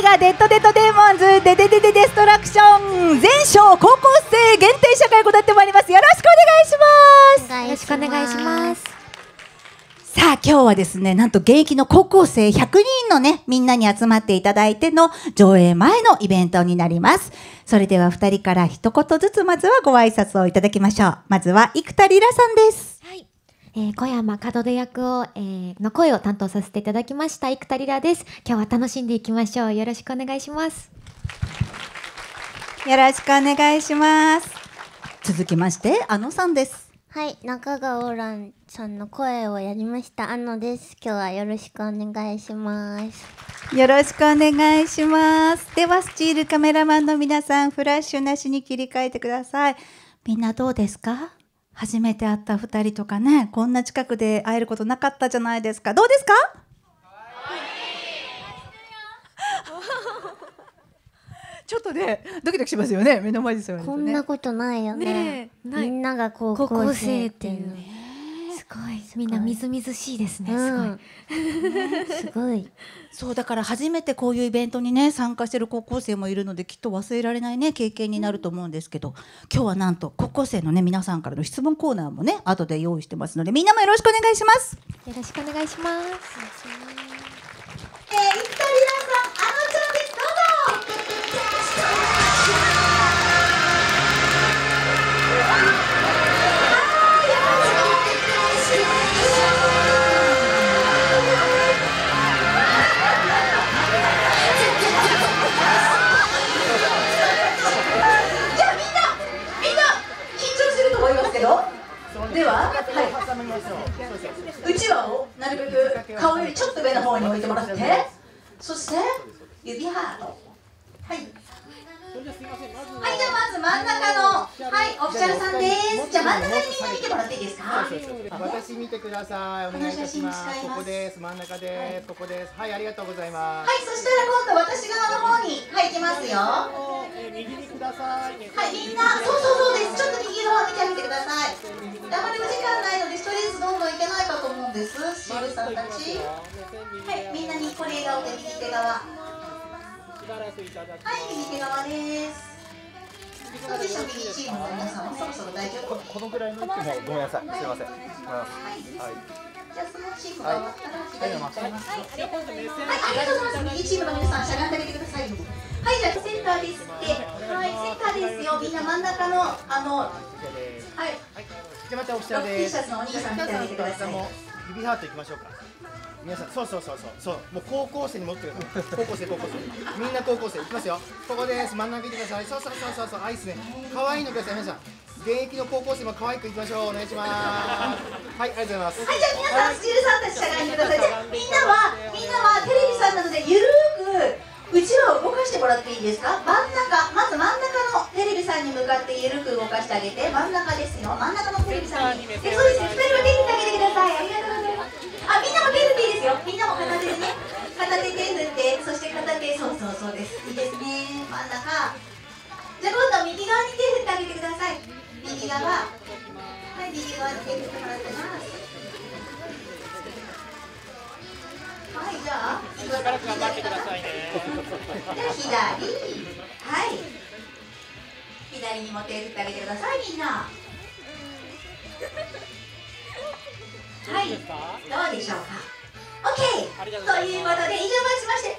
デッドデッドデーモンズデデデデデストラクション。全勝高校生限定社会を行ってまいります。よろしくお願いします。よろしくお願いします。さあ今日はですねなんと現役の高校生100人のねみんなに集まっていただいての上映前のイベントになります。それでは2人から一言ずつまずはご挨拶をいただきましょう。まずは生田リラさんです。はい、えー、小山門出役を、えー、の声を担当させていただきました生田リラです今日は楽しんでいきましょうよろしくお願いしますよろしくお願いします続きましてあのさんですはい、中川蘭さんの声をやりました。あのです。今日はよろしくお願いします。よろしくお願いします。では、スチールカメラマンの皆さん、フラッシュなしに切り替えてください。みんなどうですか？初めて会った二人とかね、こんな近くで会えることなかったじゃないですか。どうですか？ちょっとね、ドキドキしますよね。目の前ですよね。こんなことないよね。ねみんなが高高校校生ってていいうう。すごいみんなみずみずしいですね、うん。すごい。そうだから初めてこういうイベントにね参加してる高校生もいるのできっと忘れられないね経験になると思うんですけど今日はなんと高校生のね皆さんからの質問コーナーもね後で用意してますのでみんなもよろしくお願いします。よろしくお願いします顔よりちょっと上の方に置いてもらってそして指ハートはいはいじゃあまず真ん中のはいオフィシャルさんですじゃあ真ん中にみんな見てもらっていいですか？私見てください。お願いします。ここです。真ん中です。ここです。はい、ありがとうございまはいそしたら今度私側の方にはい行きますよはす。右にください。いみんなそうそうそうですですシールさんたち。はいみんなにこれ笑顔で右手側。はい、右手側です。どうでしょう、右チームの皆さんはそろそろ大丈夫？このぐらいの位置もごめんなさい。すみません。はい。はい。じゃあ、そのチームが終わったら、左に行っちゃい。ます。はい、ありがとうござい。ます。右チームの皆さん、しゃがんであげてください。はい、じゃあ、センターですって。はい、センターですよ。みんな真ん中の、あの、はい、じゃあまたおロ下 T です。シャツのお兄さん見てあげてください。も指ハート行きましょうか。皆さん、そうそうそうそう、そう、もう高校生に戻ってください。高校生、高校生、みんな高校生、行きますよ。ここです。真ん中行ってください。そうそうそうそう、そう、あ、いいですね。可愛いのください、皆さん。現役の高校生も可愛く行きましょう。お願いします。はい、ありがとうございます。はい、じゃあ皆さん、スチールさんたちしゃがんでください。じゃあみんなは、みんなはテレビさんなので、ゆるーく、うちわを動かしてもらっていいですか？真ん中、まず真ん中のテレビさんに向かってゆるく動かしてあげて、真ん中ですよ。真ん中のテレビさんに。えそうですそうです。いいですね。真ん中。じゃあ今度右側に手振ってあげてください。右側。はい、右側に手振ってもらってます。はい、じゃあ、しばらく頑張ってくださいね。じゃあ、左。はい。左にも手振ってあげてください、みんな。はい、どうでしょうか？OK! ということで、以上もちまして、